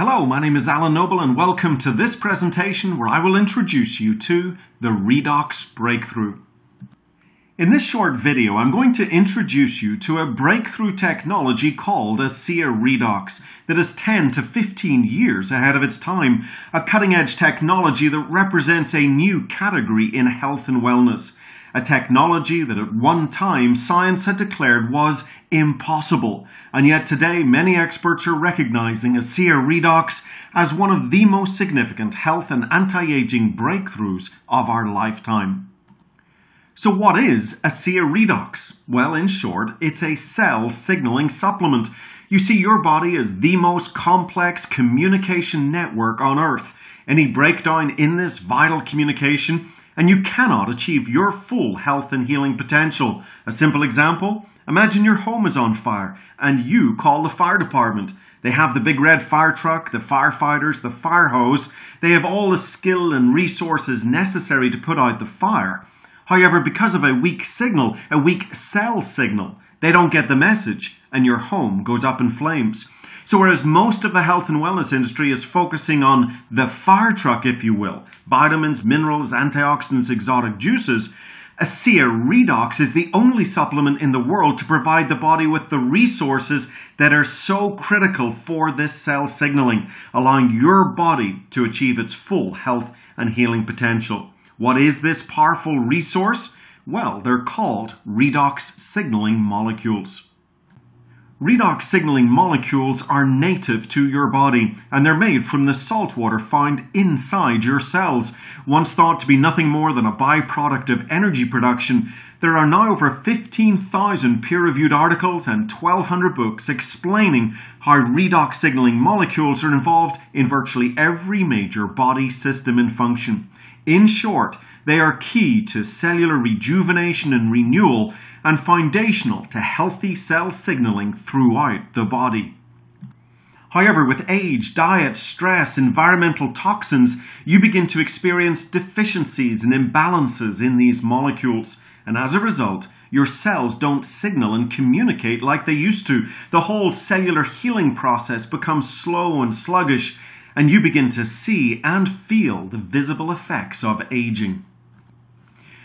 Hello, my name is Alan Noble and welcome to this presentation where I will introduce you to the Redox Breakthrough. In this short video, I'm going to introduce you to a breakthrough technology called ASEA Redox that is 10 to 15 years ahead of its time, a cutting-edge technology that represents a new category in health and wellness a technology that at one time science had declared was impossible. And yet today, many experts are recognizing ASEA Redox as one of the most significant health and anti-aging breakthroughs of our lifetime. So what is ASEA Redox? Well, in short, it's a cell signaling supplement. You see, your body is the most complex communication network on Earth. Any breakdown in this vital communication and you cannot achieve your full health and healing potential. A simple example imagine your home is on fire and you call the fire department. They have the big red fire truck, the firefighters, the fire hose. They have all the skill and resources necessary to put out the fire. However, because of a weak signal, a weak cell signal, they don't get the message and your home goes up in flames. So whereas most of the health and wellness industry is focusing on the fire truck, if you will, vitamins, minerals, antioxidants, exotic juices, ASEA Redox is the only supplement in the world to provide the body with the resources that are so critical for this cell signaling, allowing your body to achieve its full health and healing potential. What is this powerful resource? Well, they're called redox signaling molecules. Redox signaling molecules are native to your body and they're made from the salt water found inside your cells. Once thought to be nothing more than a byproduct of energy production, there are now over 15,000 peer-reviewed articles and 1,200 books explaining how redox signaling molecules are involved in virtually every major body system and function. In short, they are key to cellular rejuvenation and renewal and foundational to healthy cell signaling throughout the body. However, with age, diet, stress, environmental toxins, you begin to experience deficiencies and imbalances in these molecules. And as a result, your cells don't signal and communicate like they used to. The whole cellular healing process becomes slow and sluggish, and you begin to see and feel the visible effects of aging.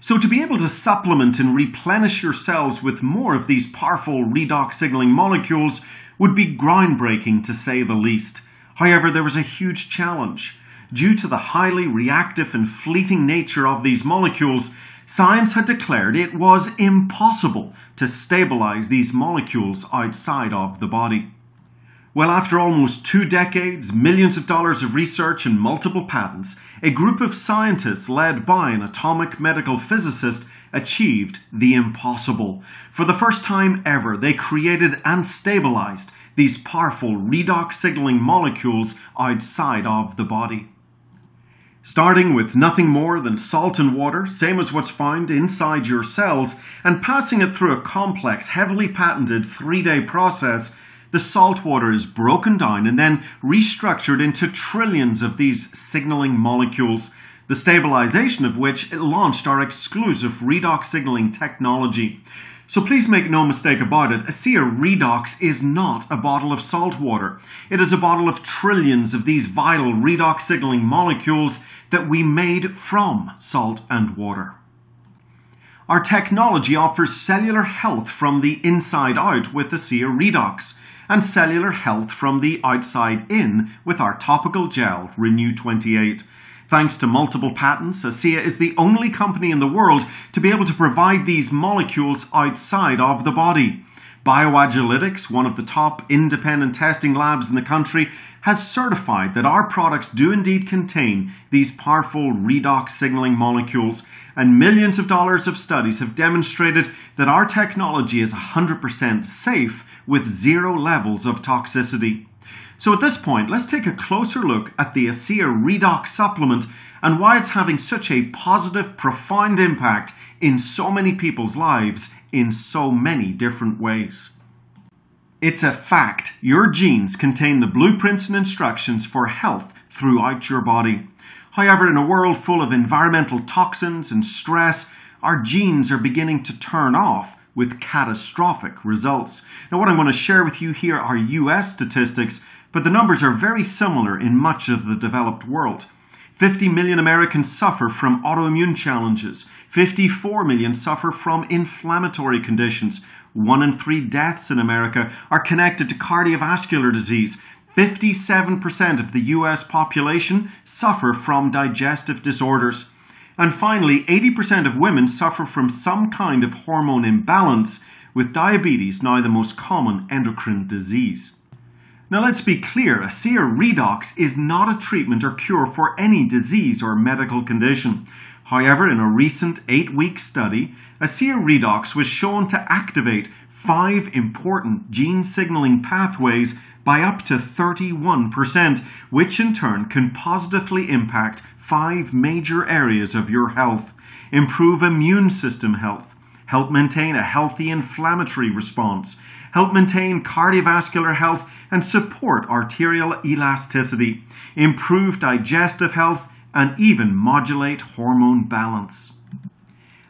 So to be able to supplement and replenish your cells with more of these powerful redox signaling molecules would be groundbreaking to say the least. However, there was a huge challenge. Due to the highly reactive and fleeting nature of these molecules, science had declared it was impossible to stabilize these molecules outside of the body. Well, after almost two decades, millions of dollars of research, and multiple patents, a group of scientists led by an atomic medical physicist achieved the impossible. For the first time ever, they created and stabilized these powerful redox signaling molecules outside of the body. Starting with nothing more than salt and water, same as what's found inside your cells, and passing it through a complex, heavily patented three-day process the salt water is broken down and then restructured into trillions of these signaling molecules, the stabilization of which launched our exclusive redox signaling technology. So please make no mistake about it, a ASEA Redox is not a bottle of salt water. It is a bottle of trillions of these vital redox signaling molecules that we made from salt and water. Our technology offers cellular health from the inside out with the ASEA Redox and cellular health from the outside in with our topical gel Renew 28. Thanks to multiple patents, ASEA is the only company in the world to be able to provide these molecules outside of the body. BioAgilytix, one of the top independent testing labs in the country, has certified that our products do indeed contain these powerful redox signaling molecules, and millions of dollars of studies have demonstrated that our technology is 100% safe with zero levels of toxicity. So at this point, let's take a closer look at the ASEA Redox supplement and why it's having such a positive, profound impact in so many people's lives in so many different ways. It's a fact your genes contain the blueprints and instructions for health throughout your body. However, in a world full of environmental toxins and stress, our genes are beginning to turn off with catastrophic results. Now, what I'm going to share with you here are US statistics, but the numbers are very similar in much of the developed world. 50 million Americans suffer from autoimmune challenges. 54 million suffer from inflammatory conditions. One in three deaths in America are connected to cardiovascular disease. 57% of the US population suffer from digestive disorders. And finally, 80% of women suffer from some kind of hormone imbalance, with diabetes now the most common endocrine disease. Now let's be clear, ASEA redox is not a treatment or cure for any disease or medical condition. However, in a recent eight-week study, ASEA redox was shown to activate five important gene signaling pathways by up to 31%, which in turn can positively impact five major areas of your health. Improve immune system health, help maintain a healthy inflammatory response, help maintain cardiovascular health and support arterial elasticity, improve digestive health, and even modulate hormone balance.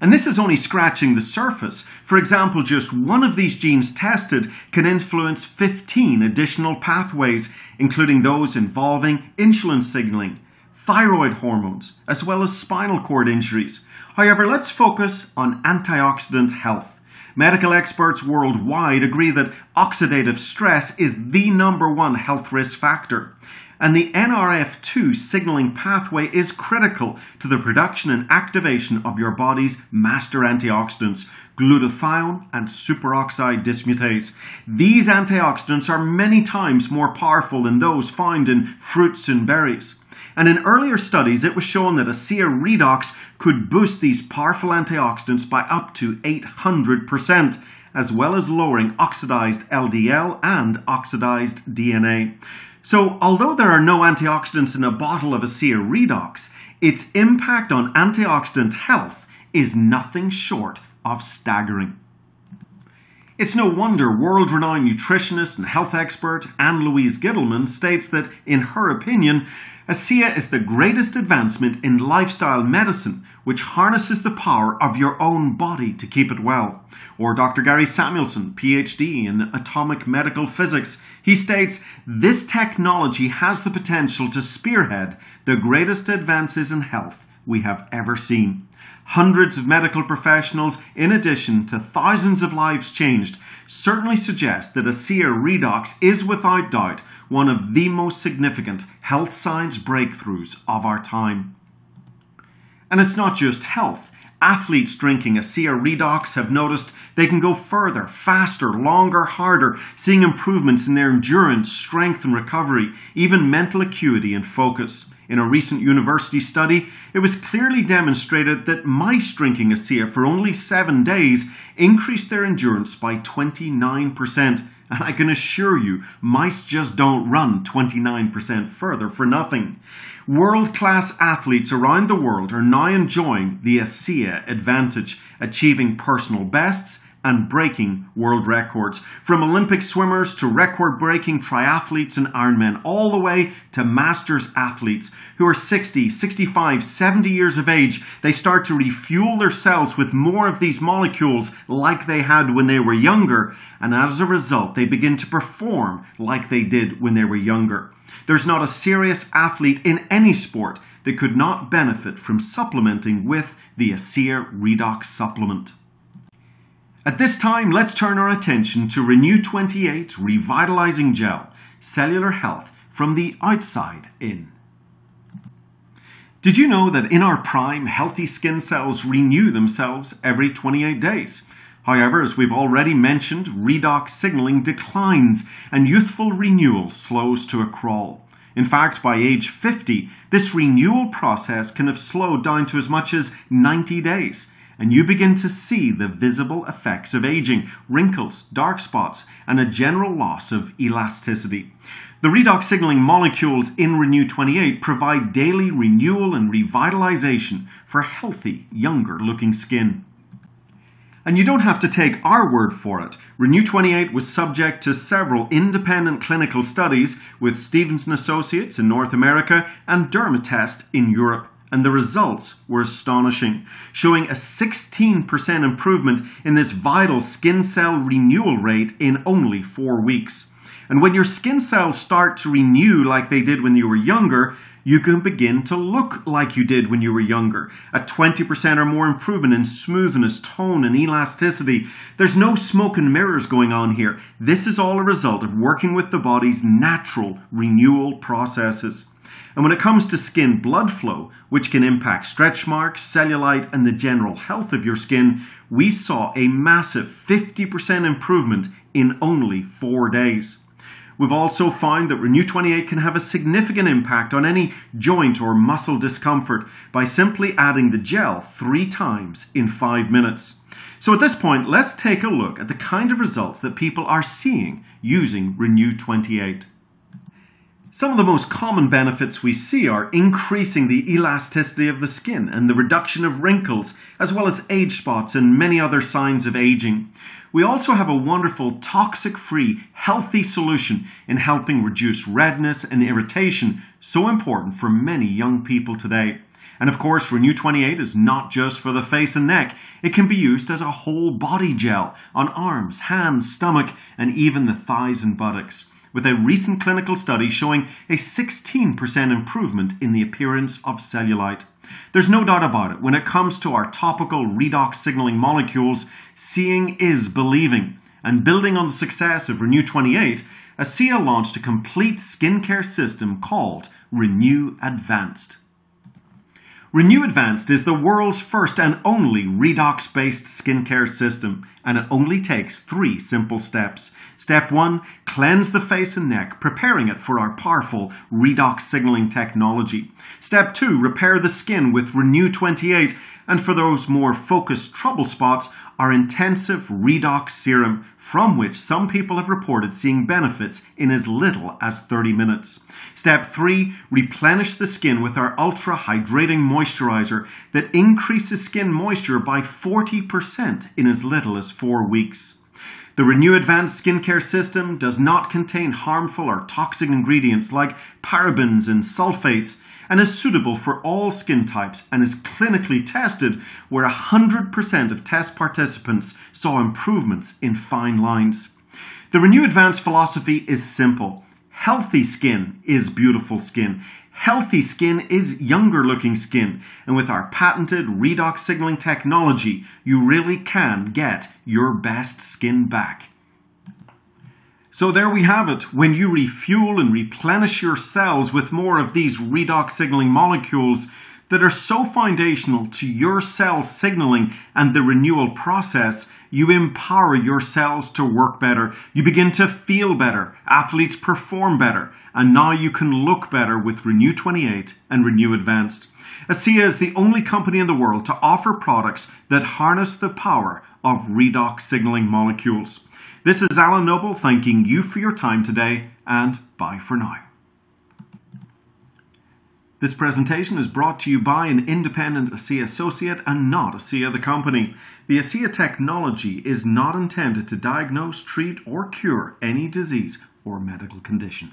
And this is only scratching the surface. For example, just one of these genes tested can influence 15 additional pathways, including those involving insulin signaling, thyroid hormones, as well as spinal cord injuries. However, let's focus on antioxidant health. Medical experts worldwide agree that oxidative stress is the number one health risk factor. And the NRF2 signaling pathway is critical to the production and activation of your body's master antioxidants, glutathione and superoxide dismutase. These antioxidants are many times more powerful than those found in fruits and berries. And in earlier studies, it was shown that ASEA redox could boost these powerful antioxidants by up to 800%, as well as lowering oxidized LDL and oxidized DNA. So, although there are no antioxidants in a bottle of ASEA redox, its impact on antioxidant health is nothing short of staggering. It's no wonder world renowned nutritionist and health expert Ann Louise Gittleman states that, in her opinion, ASEA is the greatest advancement in lifestyle medicine, which harnesses the power of your own body to keep it well. Or Dr. Gary Samuelson, PhD in atomic medical physics, he states this technology has the potential to spearhead the greatest advances in health we have ever seen. Hundreds of medical professionals, in addition to thousands of lives changed, certainly suggest that a ASEA redox is without doubt one of the most significant health science breakthroughs of our time. And it's not just health. Athletes drinking a ASEA redox have noticed they can go further, faster, longer, harder, seeing improvements in their endurance, strength, and recovery, even mental acuity and focus. In a recent university study, it was clearly demonstrated that mice drinking ASEA for only seven days increased their endurance by 29%. And I can assure you, mice just don't run 29% further for nothing. World class athletes around the world are now enjoying the ASEA advantage, achieving personal bests and breaking world records. From Olympic swimmers to record breaking triathletes and Ironmen, all the way to masters athletes who are 60, 65, 70 years of age. They start to refuel their cells with more of these molecules like they had when they were younger, and as a result, they begin to perform like they did when they were younger. There's not a serious athlete in any sport that could not benefit from supplementing with the ASEA Redox supplement. At this time, let's turn our attention to Renew 28 Revitalizing Gel, cellular health from the outside in. Did you know that in our prime, healthy skin cells renew themselves every 28 days? However, as we've already mentioned, redox signaling declines and youthful renewal slows to a crawl. In fact, by age 50, this renewal process can have slowed down to as much as 90 days and you begin to see the visible effects of aging, wrinkles, dark spots, and a general loss of elasticity. The redox signaling molecules in Renew 28 provide daily renewal and revitalization for healthy, younger looking skin. And you don't have to take our word for it. Renew 28 was subject to several independent clinical studies with Stevenson Associates in North America and Dermatest in Europe. And the results were astonishing, showing a 16% improvement in this vital skin cell renewal rate in only four weeks. And when your skin cells start to renew like they did when you were younger, you can begin to look like you did when you were younger. A 20% or more improvement in smoothness, tone, and elasticity. There's no smoke and mirrors going on here. This is all a result of working with the body's natural renewal processes. And when it comes to skin blood flow, which can impact stretch marks, cellulite, and the general health of your skin, we saw a massive 50% improvement in only four days. We've also found that Renew 28 can have a significant impact on any joint or muscle discomfort by simply adding the gel three times in five minutes. So at this point, let's take a look at the kind of results that people are seeing using Renew 28. Some of the most common benefits we see are increasing the elasticity of the skin and the reduction of wrinkles, as well as age spots and many other signs of aging. We also have a wonderful toxic free, healthy solution in helping reduce redness and irritation, so important for many young people today. And of course, Renew 28 is not just for the face and neck. It can be used as a whole body gel on arms, hands, stomach, and even the thighs and buttocks with a recent clinical study showing a 16% improvement in the appearance of cellulite. There's no doubt about it, when it comes to our topical redox signaling molecules, seeing is believing. And building on the success of Renew 28, ASEA launched a complete skincare system called Renew Advanced. Renew Advanced is the world's first and only redox based skincare system, and it only takes three simple steps. Step one cleanse the face and neck, preparing it for our powerful redox signaling technology. Step two repair the skin with Renew 28 and for those more focused trouble spots, our intensive redox serum, from which some people have reported seeing benefits in as little as 30 minutes. Step 3 Replenish the skin with our ultra hydrating moisturizer that increases skin moisture by 40% in as little as 4 weeks. The Renew Advanced Skincare System does not contain harmful or toxic ingredients like parabens and sulfates and is suitable for all skin types and is clinically tested where 100% of test participants saw improvements in fine lines. The Renew Advanced philosophy is simple. Healthy skin is beautiful skin. Healthy skin is younger looking skin. And with our patented redox signaling technology, you really can get your best skin back. So there we have it. When you refuel and replenish your cells with more of these redox signaling molecules that are so foundational to your cell signaling and the renewal process, you empower your cells to work better. You begin to feel better. Athletes perform better. And now you can look better with Renew 28 and Renew Advanced. ASEA is the only company in the world to offer products that harness the power of redox signaling molecules. This is Alan Noble thanking you for your time today and bye for now. This presentation is brought to you by an independent ASEA associate and not ASEA the company. The ASEA technology is not intended to diagnose, treat, or cure any disease or medical condition.